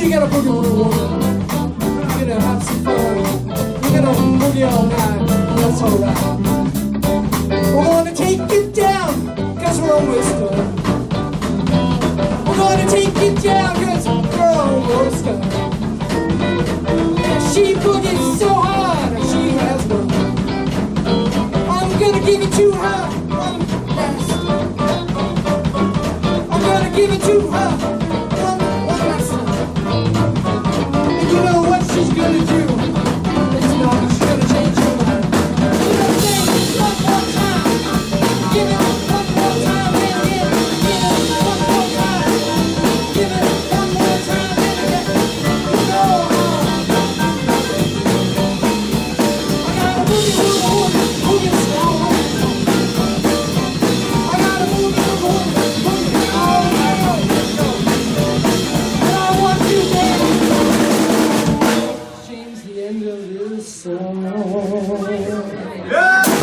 ain't gotta boogie with a woman. You gotta have some fun. You gotta boogie all night. That's alright. We're gonna take it down, cause we're almost done. We're gonna take it down, cause we're almost done. And she boogies so hard, she has one. I'm gonna give it to her, one last. I'm gonna give it to her. Mind. You sonho. Yeah!